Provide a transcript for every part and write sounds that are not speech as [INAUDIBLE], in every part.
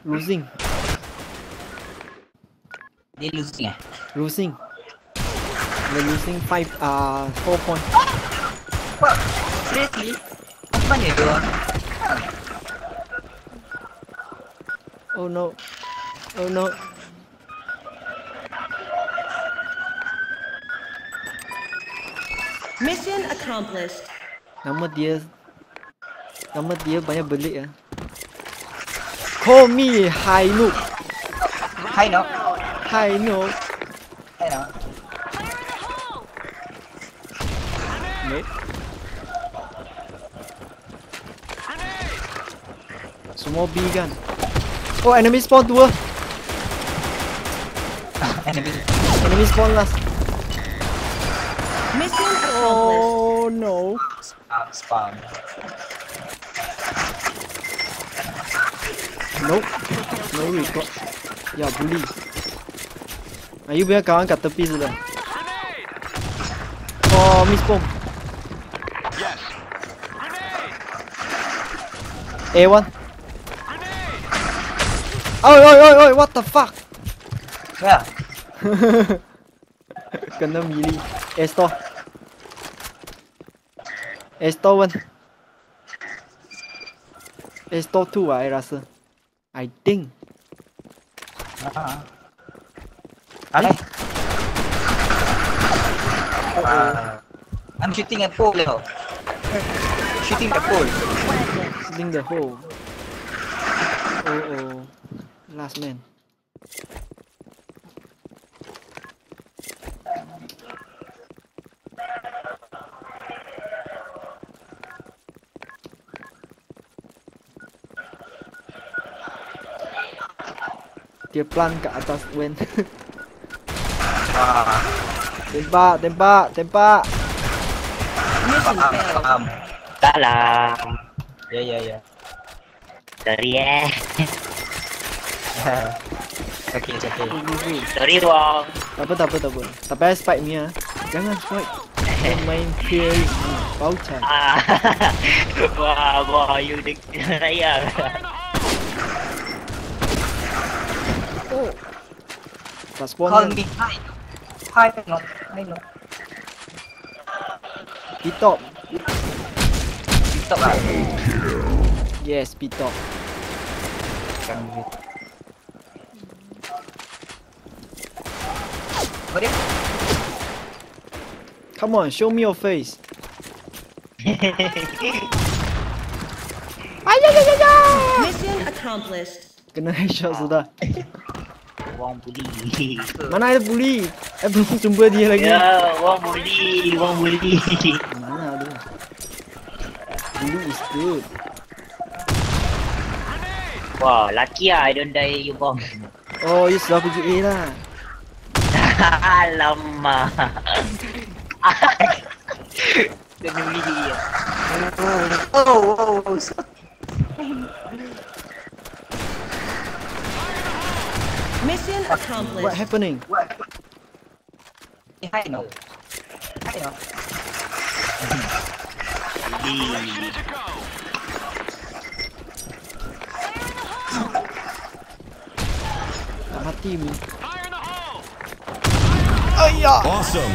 Losing. Dia losing eh? Losing. We're losing 5 uh 4 point. What? Seriously? Mana dia orang? Oh no. Oh no. Mission accomplished. Nama dia Nama dia banyak belik ah. Call me Hai Noob. Hi no. Hai Noob. Hi no. Nope. Semua B kan. Oh enemy spawn dua. [LAUGHS] Enemy. Enemy spawn last. Mission accomplished. Oh no. Spam. Nope. No record. Ya bully. Ayu punya kawan kat tepi sudah. Oh miss bomb. A1. Oi oi oi oi what the fuck? Yeah. [LAUGHS] Kena melee. A store. A store one. A store two ah, I rasa. I think. Ah. Okay. Uh, I'm shooting at pole now. Shooting the pole. Shooting the hole. Oh oh. Last man. Dia plan kat atas wen. Ah, tembak, tembak, tembak. Faham, faham. Salam. Ya, ya, ya. Sorry eh. [LAUGHS] Okay, it's okay. Sorry Wong. Tak apa, tak apa, tak apa. Tak payah spike Mia. Jangan spike. Kau main kill. Baucan. Ah. [LAUGHS] wah, wah, you dek [LAUGHS] saya. Oh. Tak spawn Call kan. me. Hi. Hi, no. Hi, no. P-top. TikTok lah. Yes, P-top. Kan duit. Apa dia? Come on, show me your face. [LAUGHS] Mission accomplished. Kena headshot sudah. [LAUGHS] Wong bully. [LAUGHS] Mana ada bully? Eh [LAUGHS] belum jumpa dia lagi. Ya, Wong bully, Wong bully. [LAUGHS] Mana ada? Bully is good. Wah, lucky ah I don't die you Wong. Oh, you sudah pergi A lah. Alamak. Kena bully dia. Oh, oh, oh. Mission What accomplished. happening? What? Hi, no. Hi, no. Tak mati ni. Awesome.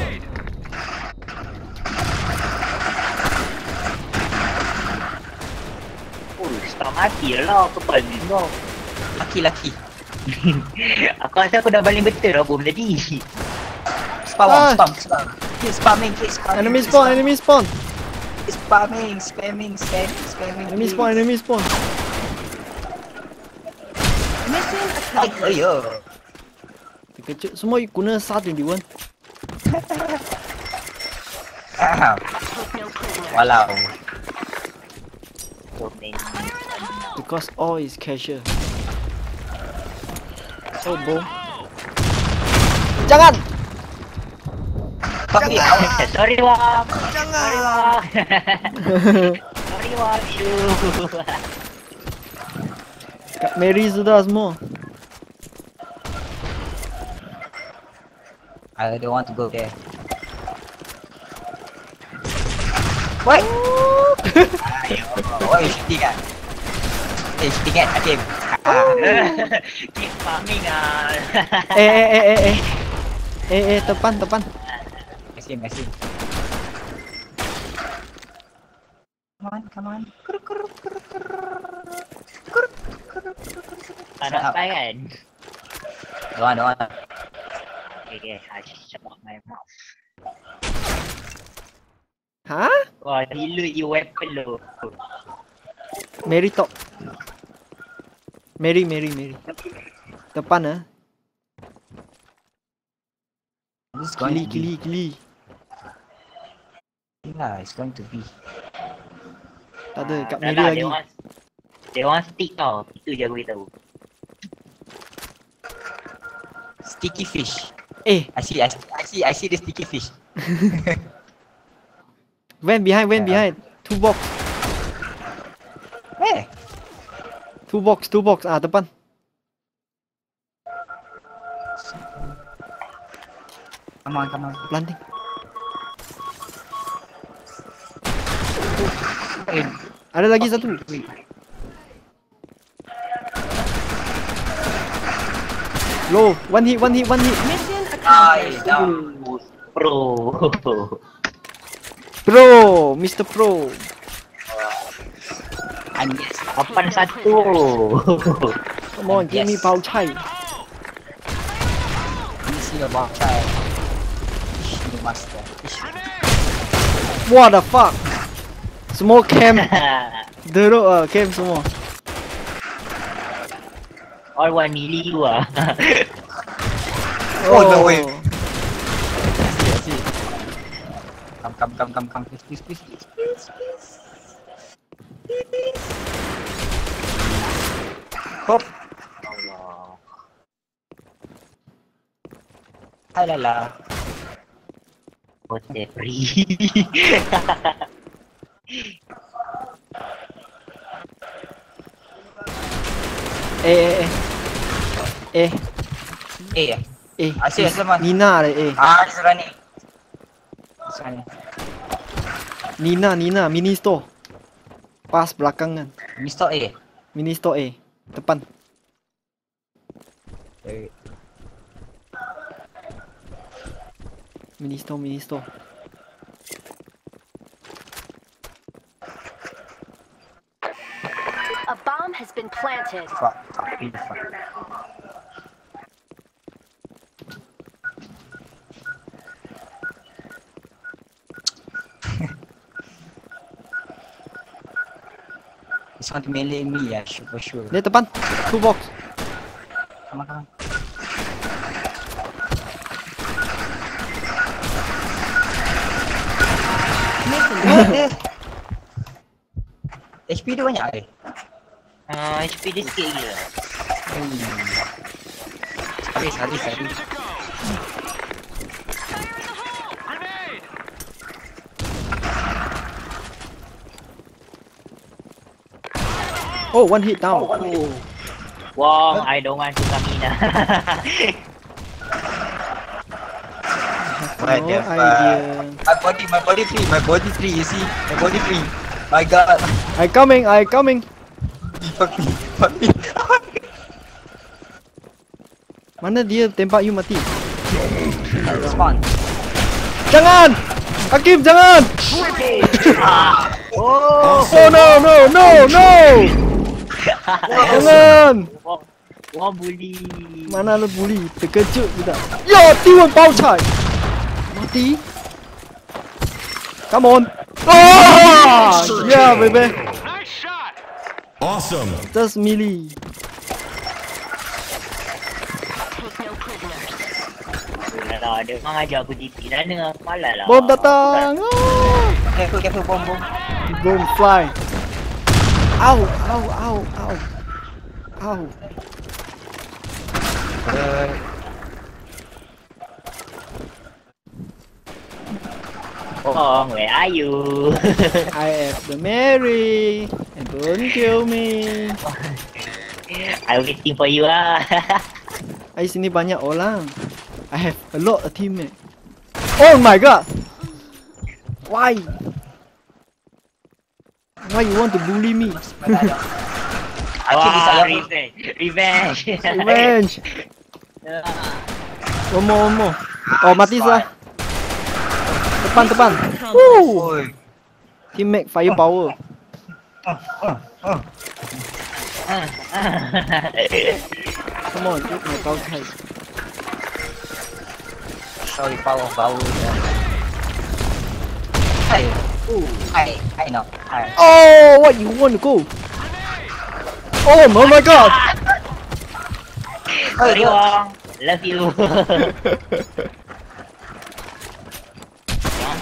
Oh, start mati lah ni kau. Laki-laki. Aku rasa aku dah baling betul lah bom tadi. Spam, Ah. spam, spam. Keep spamming, keep spamming. Enemy spawn, enemy spawn. Spamming, spamming, spamming, spamming. Enemy spawn, enemy spawn. Mission Ay, accomplished. ayo. Terkejut. Semua guna SAR-21. Ah. [LAUGHS] Walau. So many. Because all is casual. Oh, bom. Jangan! Fuck. [LAUGHS] Sorry Wong. Sorry Wong. [LAUGHS] Sorry Wong. You. [LAUGHS] Kat Mary sudah semua. I don't want to go there. What? Ayo, you shooting at? Okay, shooting at Hakim. Ah. Keep farming ah. [LAUGHS] Eh eh eh eh eh. Eh eh depan depan. Hakim, Hakim. Come on, come on. Tak dapat kan? Don't want, don't want. Okay, okay. I shut up my mouth. Ha? Wah, gila you weapon lo. Mary top. Mary Mary Mary. Depan ah. This Kili kili kili. Yeah, it's going to be. Tak ada kat Mary lagi. Dia orang, dia orang stick tau. Itu je aku tahu. Sticky fish. Eh, I see, I see, I see, I see the sticky fish. [LAUGHS] went behind, went Yeah. behind. Two box, two box, two box. Ah, depan. Come on, come on. Planting. Eh, Ada lagi satu. Low. One hit, one hit, one hit. Mission accomplished. Pro. Pro, Mr. Pro. And yes, Papan satu. Come on, give me. Pao Chai. you see your box child. Fish the master. What the fuck? Semua camp. [LAUGHS] Deruk ah, camp semua. All one milli you ah. Oh, no way. I see. Come, come, come, come, come. Please, please, please, please, please, please. Hop. Allah. Hai lala. Hotel [LAUGHS] free. Eh, eh, eh. Eh, Eh, ya. eh. Asyik, Aslam. Nina ada eh. Ah, ni. This one ni. Nina, Nina, mini store. Pas belakang kan. Mr. A. Mini store eh. Depan. Eh, Mini store, mini store. A bomb has been planted. fuck. Fuck, fuck. This one melee me, yeah, sure, for sure. Dia depan. Two box. Come on, come on. [LAUGHS] HP dia banyak eh? Ah, HP dia sikit je. Habis, habis, habis. Oh, one hit down. Wong, I don't want to come in [LAUGHS] ah. What no idea. My body, my body free, my body free, you see? My body free. My god. I coming, I coming. Fuck me, fuck me. Mana dia tembak you mati? Spawn. Jangan! Hakim jangan! [LAUGHS] oh, Oh no no no no! Jangan! Wong bully. Mana lu bully? Terkejut kita. Yo, tiwan bao chai. Mati. Come on. Oh! Yeah, baby. Awesome. Melee. No prisoners. Dah, dia memang ajar aku DP lah. Bom datang. Ah! Careful, careful, bomb, bomb. Boom fly. Ow, ow, ow, ow. Ow. Uh, Wong, where are you? I have the Mary. And don't kill me. I waiting for you ah. Ay, sini banyak orang. I have a lot of teammate. Oh my god. Why? Why you want to bully me? bisa Wah, revenge. Revenge. Revenge. [LAUGHS] One more, one more. Oh, mati sudah. Depan, depan. Woo. Oi. Teammate firepower. Come on, get my 高菜。Sorry, power bau. Hai. Uh, hai, hai no. Hai. Oh, what you want to go? Oh, oh my god! Sorry, Wong. Love you.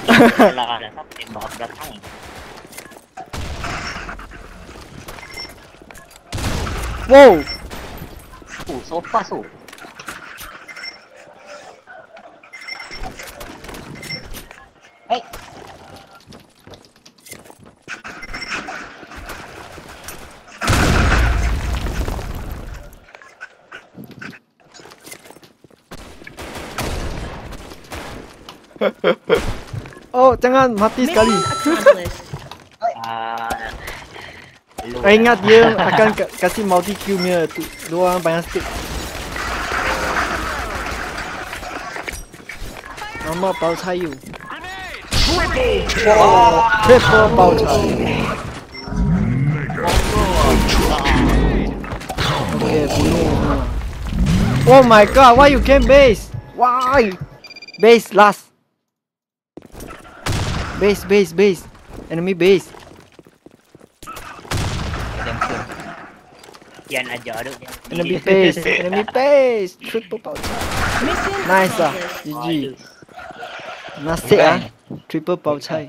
Jangan [LAUGHS] lah, [LAUGHS] ada satu tembak belakang. Whoa! Uh, so fast tu. Oh, jangan mati sekali. Mission. Ah, ingat dia akan ka- kasih multi kill punya tu. Dua orang banyak stick. Nama bao cai you. Triple bao. Okay, bunuh. Oh my god, why you came base? Why? Base last. Base, base, base. Enemy base. Redemption. Kian aja duk. Enemy base, [LAUGHS] enemy base. Triple bao cai. Mission Nice ah. GG. Nasib ah. Triple bao cai.